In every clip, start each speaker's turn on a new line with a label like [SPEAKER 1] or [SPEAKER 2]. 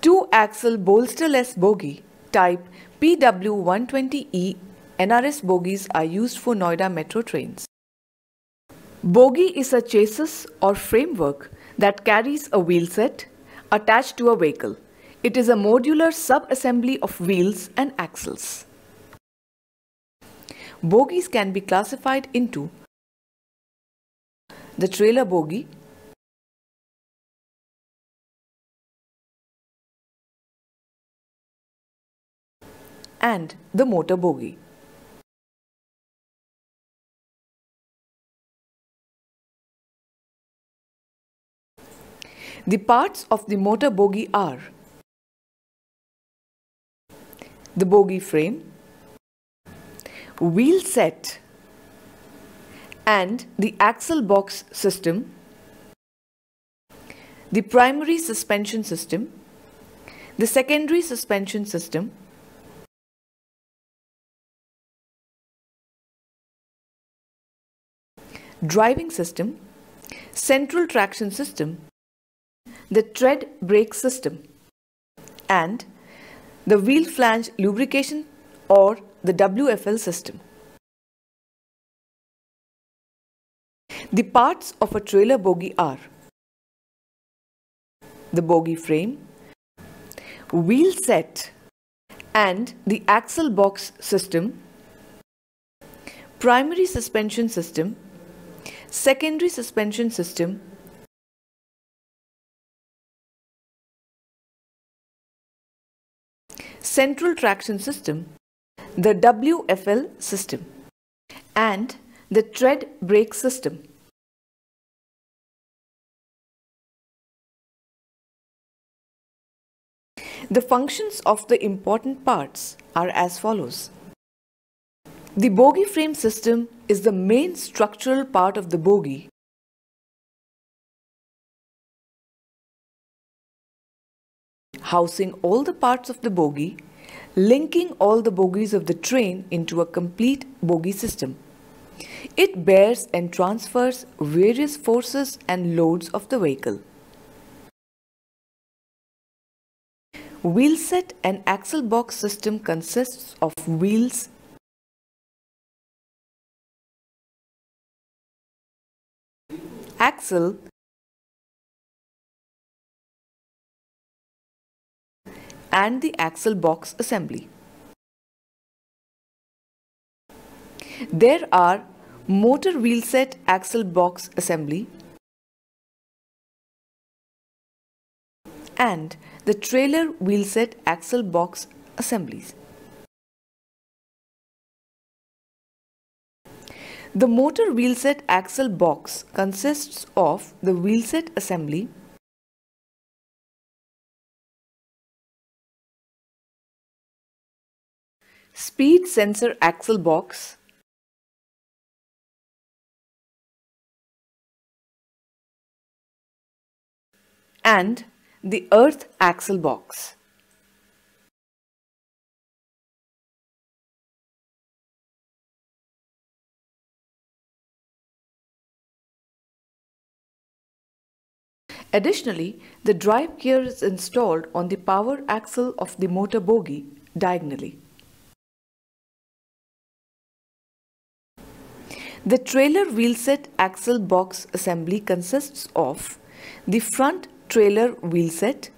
[SPEAKER 1] Two-axle bolsterless bogie type PW120E NRS bogies are used for Noida metro trains. Bogie is a chassis or framework that carries a wheel set attached to a vehicle. It is a modular sub-assembly of wheels and axles. Bogies can be classified into the trailer bogie, and the motor bogie. The parts of the motor bogie are the bogie frame, wheel set and the axle box system, the primary suspension system, the secondary suspension system, driving system, central traction system, the tread brake system, and the wheel flange lubrication or the WFL system. The parts of a trailer bogie are the bogie frame, wheel set and the axle box system, primary suspension system, secondary suspension system, central traction system, the WFL system, and the tread brake system. The functions of the important parts are as follows. The bogie frame system is the main structural part of the bogie housing all the parts of the bogie, linking all the bogies of the train into a complete bogie system. It bears and transfers various forces and loads of the vehicle. Wheel set and axle box system consists of wheels axle and the axle box assembly. There are motor wheel set axle box assembly and the trailer wheel set axle box assemblies. The motor wheelset axle box consists of the wheelset assembly, speed sensor axle box, and the earth axle box. Additionally, the drive gear is installed on the power axle of the motor bogie diagonally. The trailer wheelset axle box assembly consists of the front trailer wheelset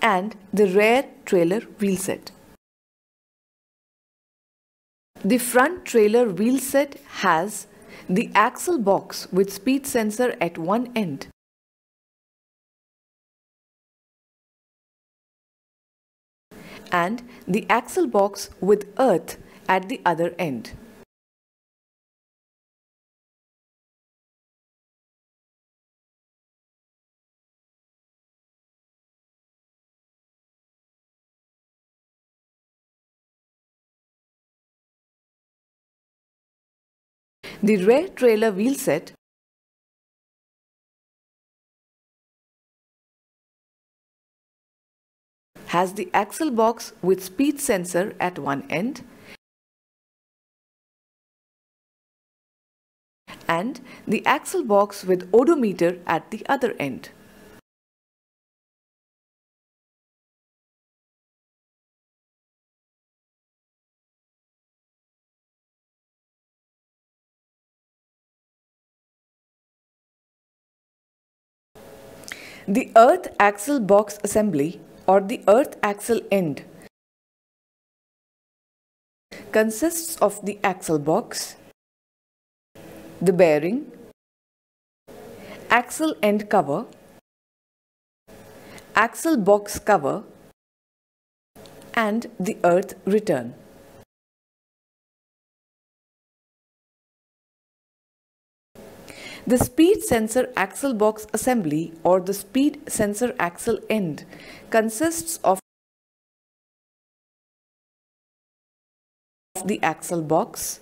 [SPEAKER 1] and the rear trailer wheelset. The front trailer wheelset has the axle box with speed sensor at one end. and the axle box with earth at the other end. The rear trailer wheel set has the axle box with speed sensor at one end and the axle box with odometer at the other end. The earth axle box assembly or the earth axle end consists of the axle box, the bearing, axle end cover, axle box cover and the earth return. The speed sensor axle box assembly or the speed sensor axle end consists of the axle box,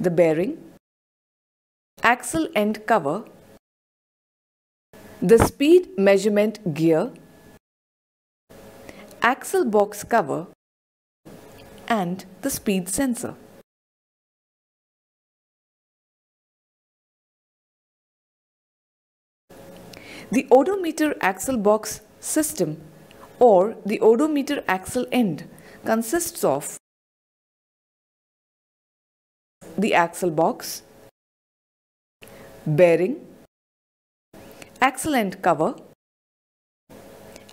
[SPEAKER 1] the bearing, axle end cover, the speed measurement gear, axle box cover and the speed sensor. The odometer axle box system or the odometer axle end consists of the axle box, bearing, axle end cover,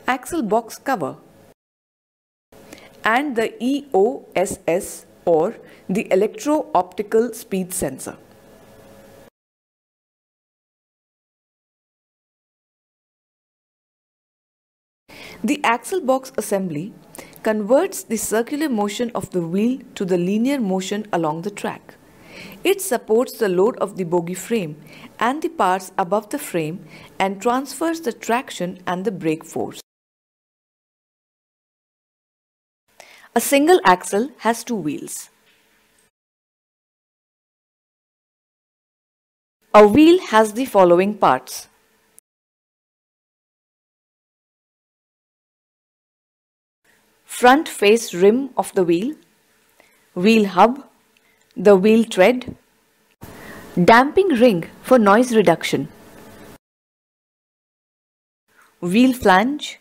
[SPEAKER 1] axle box cover and the EOSS or the electro-optical speed sensor. The axle box assembly converts the circular motion of the wheel to the linear motion along the track. It supports the load of the bogie frame and the parts above the frame and transfers the traction and the brake force. A single axle has two wheels. A wheel has the following parts. Front face rim of the wheel, wheel hub, the wheel tread, damping ring for noise reduction, wheel flange,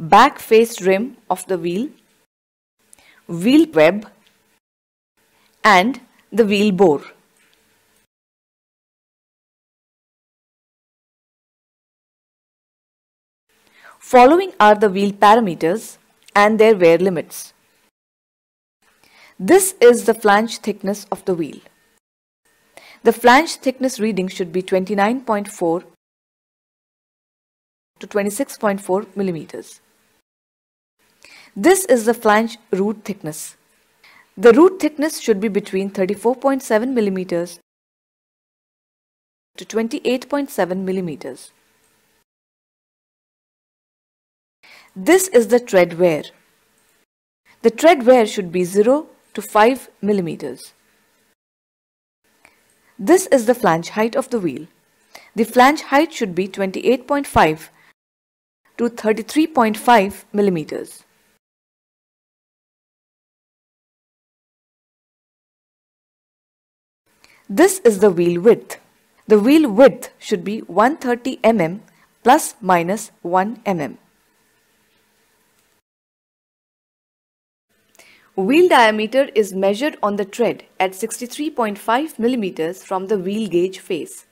[SPEAKER 1] back face rim of the wheel, wheel web and the wheel bore. Following are the wheel parameters and their wear limits. This is the flange thickness of the wheel. The flange thickness reading should be 29.4 to 26.4 millimeters. This is the flange root thickness. The root thickness should be between 34.7 millimeters to 28.7 millimeters. This is the tread wear. The tread wear should be 0 to 5 millimeters. This is the flange height of the wheel. The flange height should be 28.5 to 33.5 millimeters. This is the wheel width. The wheel width should be 130 mm plus minus 1 mm. Wheel diameter is measured on the tread at 63.5 mm from the wheel gauge face.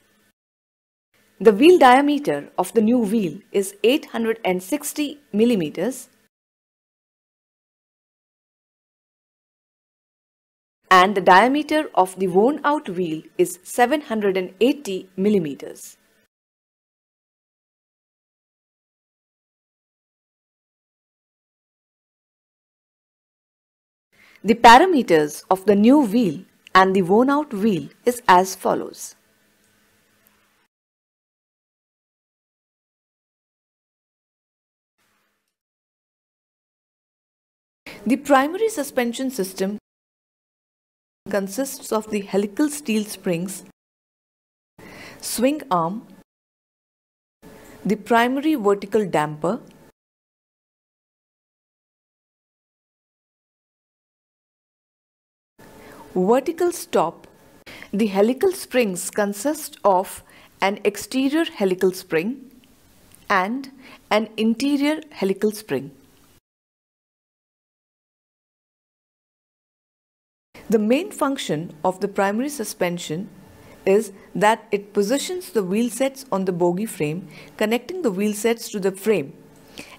[SPEAKER 1] The wheel diameter of the new wheel is 860 mm and the diameter of the worn out wheel is 780 millimeters. The parameters of the new wheel and the worn out wheel is as follows. The primary suspension system consists of the helical steel springs, swing arm, the primary vertical damper, vertical stop, the helical springs consist of an exterior helical spring and an interior helical spring. The main function of the primary suspension is that it positions the wheel sets on the bogie frame, connecting the wheel sets to the frame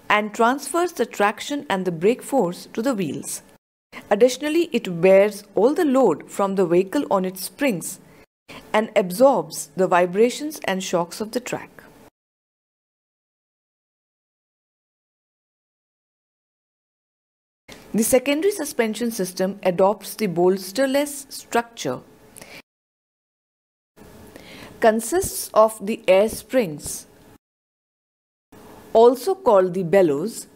[SPEAKER 1] and transfers the traction and the brake force to the wheels. Additionally, it bears all the load from the vehicle on its springs and absorbs the vibrations and shocks of the track. The secondary suspension system adopts the bolsterless structure. Consists of the air springs, also called the bellows,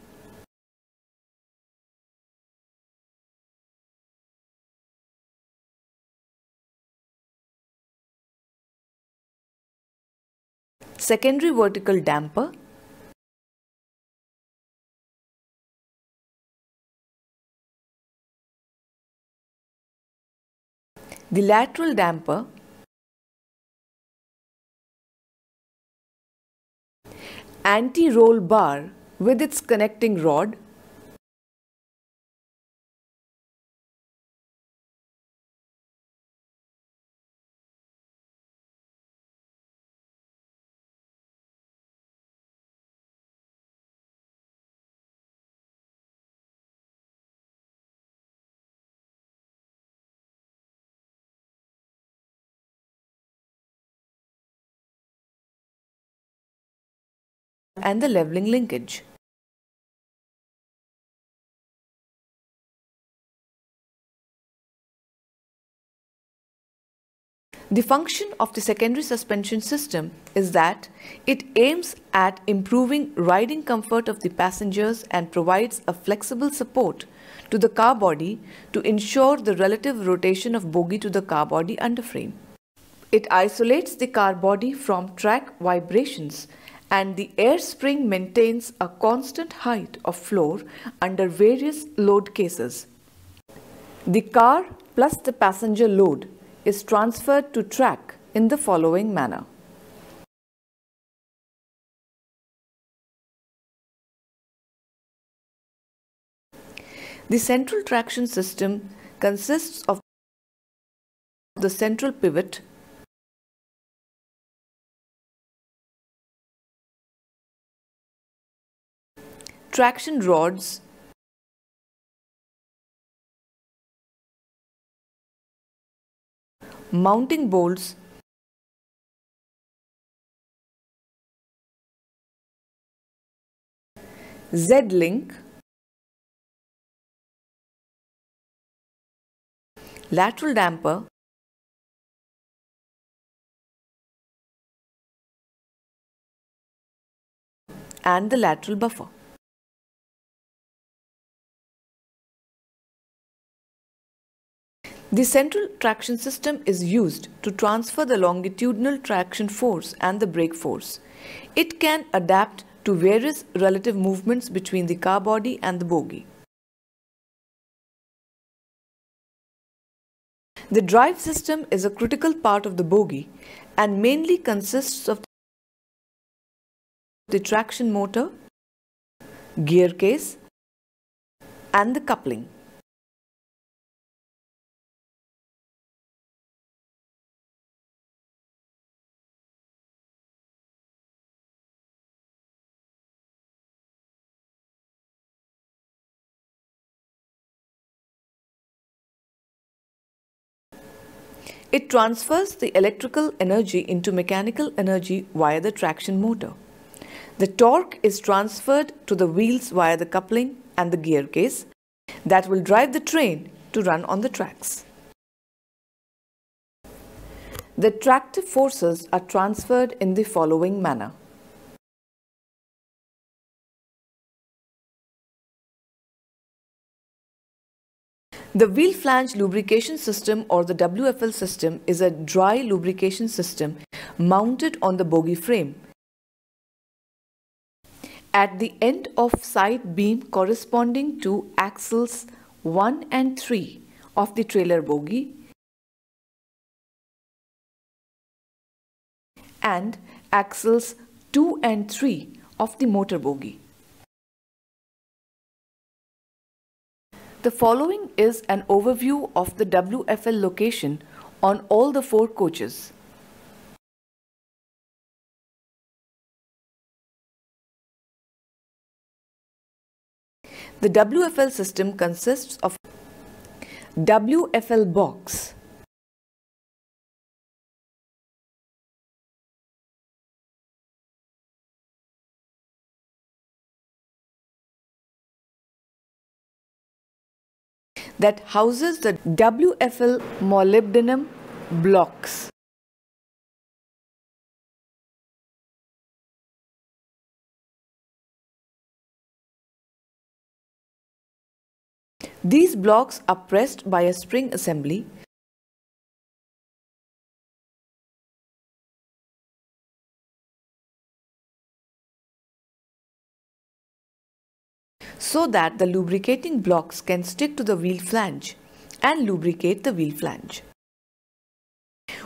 [SPEAKER 1] secondary vertical damper, the lateral damper, anti-roll bar with its connecting rod, and the leveling linkage. The function of the secondary suspension system is that it aims at improving riding comfort of the passengers and provides a flexible support to the car body to ensure the relative rotation of bogie to the car body underframe. It isolates the car body from track vibrations and the air spring maintains a constant height of floor under various load cases. The car plus the passenger load is transferred to track in the following manner. The central traction system consists of the central pivot traction rods. Mounting bolts. Z-link. Lateral damper. And the lateral buffer. The central traction system is used to transfer the longitudinal traction force and the brake force. It can adapt to various relative movements between the car body and the bogie. The drive system is a critical part of the bogie and mainly consists of the traction motor, gear case and the coupling. It transfers the electrical energy into mechanical energy via the traction motor. The torque is transferred to the wheels via the coupling and the gear case that will drive the train to run on the tracks. The tractive forces are transferred in the following manner. The wheel flange lubrication system or the WFL system is a dry lubrication system mounted on the bogie frame. At the end of side beam corresponding to axles 1 and 3 of the trailer bogie and axles 2 and 3 of the motor bogie. The following is an overview of the WFL location on all the four coaches. The WFL system consists of WFL box, that houses the WFL molybdenum blocks. These blocks are pressed by a spring assembly so that the lubricating blocks can stick to the wheel flange and lubricate the wheel flange.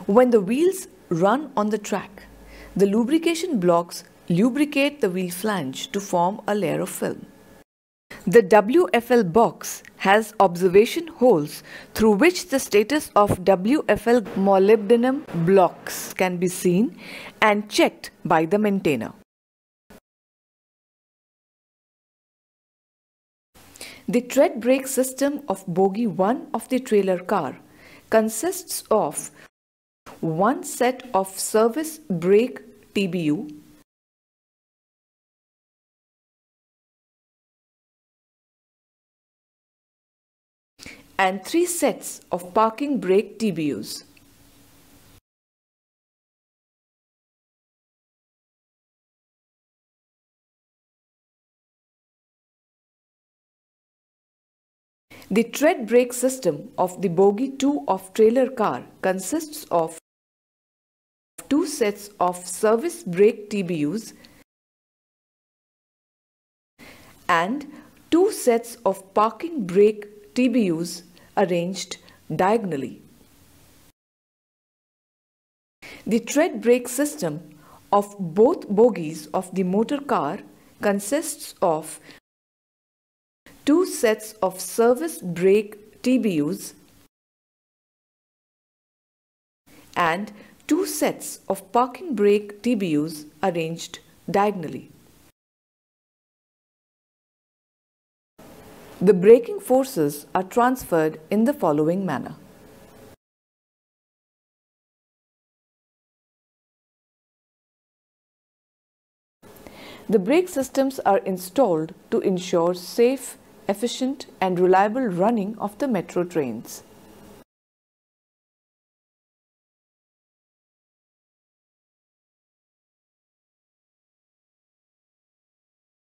[SPEAKER 1] When the wheels run on the track, the lubrication blocks lubricate the wheel flange to form a layer of film. The WFL box has observation holes through which the status of WFL molybdenum blocks can be seen and checked by the maintainer. The tread brake system of bogie 1 of the trailer car consists of one set of service brake TBU, and three sets of parking brake TBUs. The tread brake system of the bogie 2 of trailer car consists of two sets of service brake TBUs and two sets of parking brake TBUs arranged diagonally. The tread brake system of both bogies of the motor car consists of two sets of service brake TBUs and two sets of parking brake TBUs arranged diagonally. The braking forces are transferred in the following manner. The brake systems are installed to ensure safe efficient and reliable running of the metro trains.